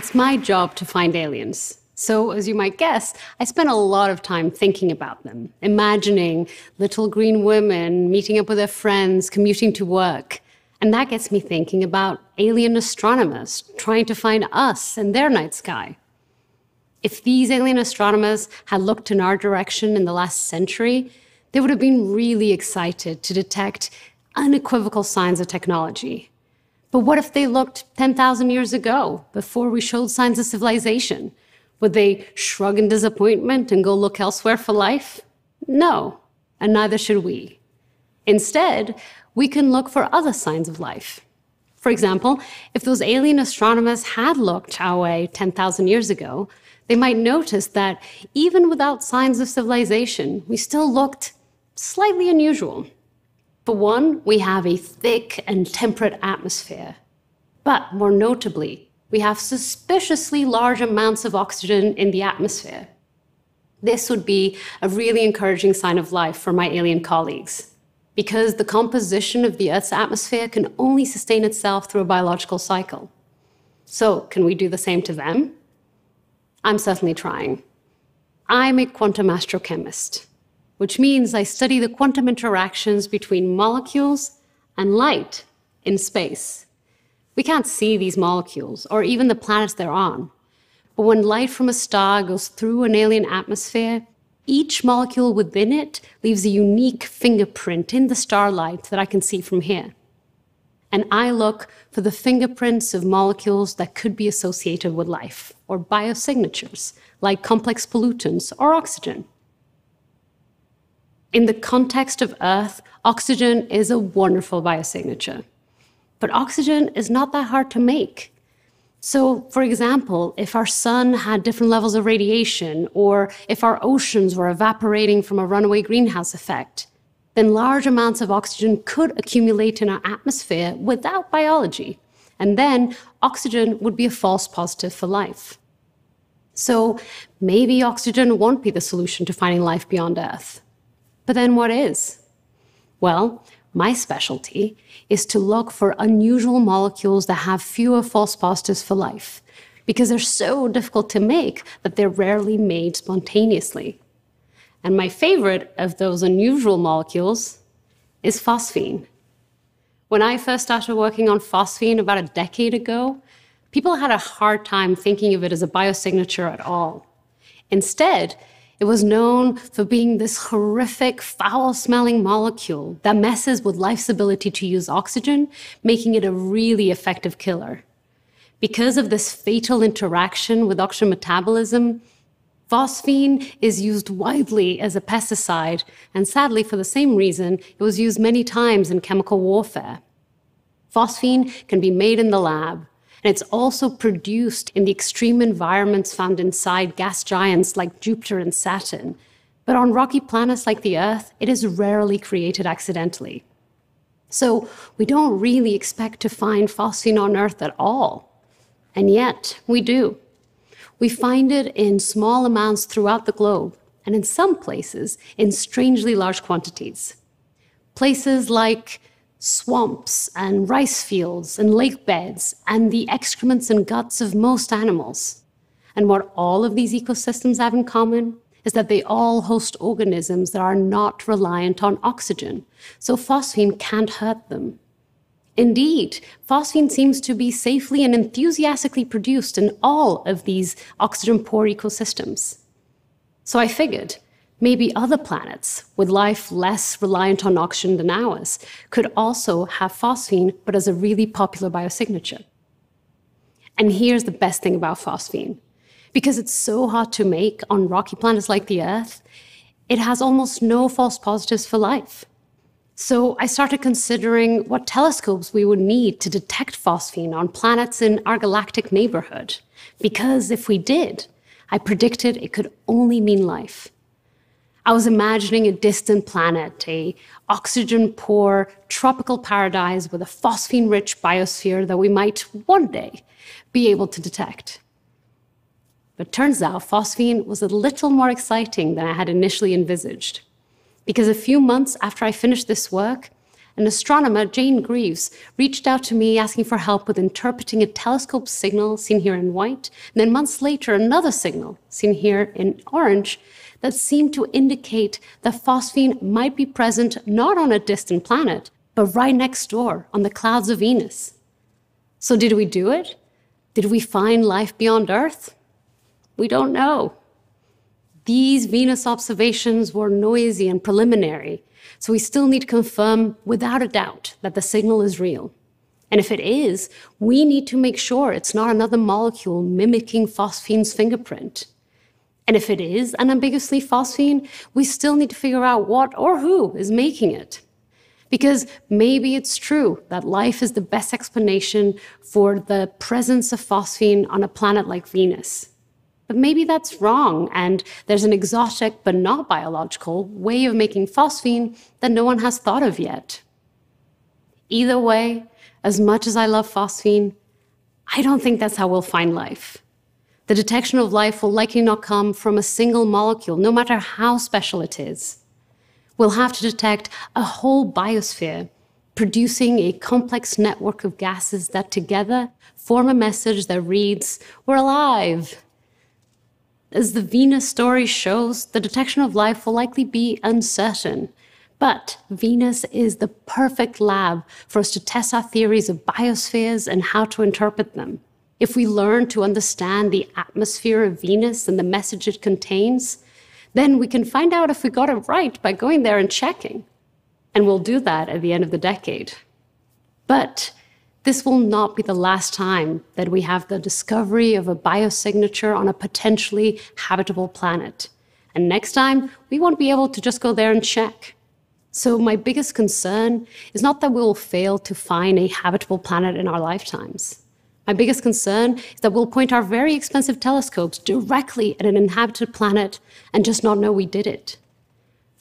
It's my job to find aliens. So, as you might guess, I spent a lot of time thinking about them, imagining little green women meeting up with their friends, commuting to work. And that gets me thinking about alien astronomers trying to find us in their night sky. If these alien astronomers had looked in our direction in the last century, they would have been really excited to detect unequivocal signs of technology. But what if they looked 10,000 years ago, before we showed signs of civilization? Would they shrug in disappointment and go look elsewhere for life? No, and neither should we. Instead, we can look for other signs of life. For example, if those alien astronomers had looked our way 10,000 years ago, they might notice that even without signs of civilization, we still looked slightly unusual. For one, we have a thick and temperate atmosphere. But more notably, we have suspiciously large amounts of oxygen in the atmosphere. This would be a really encouraging sign of life for my alien colleagues, because the composition of the Earth's atmosphere can only sustain itself through a biological cycle. So, can we do the same to them? I'm certainly trying. I'm a quantum astrochemist, which means I study the quantum interactions between molecules and light in space. We can't see these molecules or even the planets they're on. But when light from a star goes through an alien atmosphere, each molecule within it leaves a unique fingerprint in the starlight that I can see from here. And I look for the fingerprints of molecules that could be associated with life, or biosignatures, like complex pollutants or oxygen. In the context of Earth, oxygen is a wonderful biosignature. But oxygen is not that hard to make. So, for example, if our sun had different levels of radiation, or if our oceans were evaporating from a runaway greenhouse effect, then large amounts of oxygen could accumulate in our atmosphere without biology. And then oxygen would be a false positive for life. So maybe oxygen won't be the solution to finding life beyond Earth. But then what is? Well, my specialty is to look for unusual molecules that have fewer false positives for life, because they're so difficult to make that they're rarely made spontaneously. And my favorite of those unusual molecules is phosphine. When I first started working on phosphine about a decade ago, people had a hard time thinking of it as a biosignature at all. Instead, it was known for being this horrific, foul smelling molecule that messes with life's ability to use oxygen, making it a really effective killer. Because of this fatal interaction with oxygen metabolism, phosphine is used widely as a pesticide, and sadly, for the same reason, it was used many times in chemical warfare. Phosphine can be made in the lab, and it's also produced in the extreme environments found inside gas giants like Jupiter and Saturn. But on rocky planets like the Earth, it is rarely created accidentally. So we don't really expect to find phosphine on Earth at all. And yet, we do. We find it in small amounts throughout the globe, and in some places, in strangely large quantities. Places like swamps and rice fields and lake beds and the excrements and guts of most animals. And what all of these ecosystems have in common is that they all host organisms that are not reliant on oxygen, so phosphine can't hurt them. Indeed, phosphine seems to be safely and enthusiastically produced in all of these oxygen poor ecosystems. So I figured maybe other planets with life less reliant on oxygen than ours could also have phosphine, but as a really popular biosignature. And here's the best thing about phosphine because it's so hard to make on rocky planets like the Earth, it has almost no false positives for life. So I started considering what telescopes we would need to detect phosphine on planets in our galactic neighborhood. Because if we did, I predicted it could only mean life. I was imagining a distant planet, a oxygen poor tropical paradise with a phosphine rich biosphere that we might one day be able to detect. But turns out phosphine was a little more exciting than I had initially envisaged. Because a few months after I finished this work, an astronomer, Jane Greaves, reached out to me asking for help with interpreting a telescope signal seen here in white, and then months later, another signal seen here in orange that seemed to indicate that phosphine might be present not on a distant planet, but right next door on the clouds of Venus. So, did we do it? Did we find life beyond Earth? We don't know. These Venus observations were noisy and preliminary, so we still need to confirm without a doubt that the signal is real. And if it is, we need to make sure it's not another molecule mimicking phosphine's fingerprint. And if it is unambiguously phosphine, we still need to figure out what or who is making it. Because maybe it's true that life is the best explanation for the presence of phosphine on a planet like Venus. But maybe that's wrong, and there's an exotic but not biological way of making phosphine that no one has thought of yet. Either way, as much as I love phosphine, I don't think that's how we'll find life. The detection of life will likely not come from a single molecule, no matter how special it is. We'll have to detect a whole biosphere, producing a complex network of gases that together form a message that reads, We're alive! As the Venus story shows, the detection of life will likely be uncertain. But Venus is the perfect lab for us to test our theories of biospheres and how to interpret them. If we learn to understand the atmosphere of Venus and the message it contains, then we can find out if we got it right by going there and checking. And we'll do that at the end of the decade. But this will not be the last time that we have the discovery of a biosignature on a potentially habitable planet. And next time, we won't be able to just go there and check. So, my biggest concern is not that we will fail to find a habitable planet in our lifetimes. My biggest concern is that we'll point our very expensive telescopes directly at an inhabited planet and just not know we did it.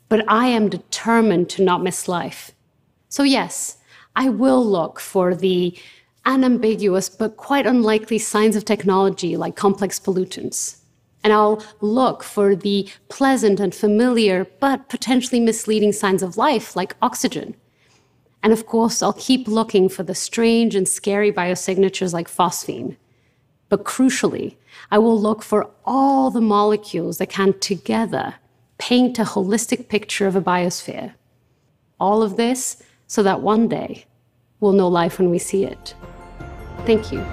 But I am determined to not miss life. So, yes, I will look for the unambiguous but quite unlikely signs of technology like complex pollutants. And I'll look for the pleasant and familiar but potentially misleading signs of life like oxygen. And of course, I'll keep looking for the strange and scary biosignatures like phosphine. But crucially, I will look for all the molecules that can together paint a holistic picture of a biosphere. All of this so that one day we'll know life when we see it. Thank you.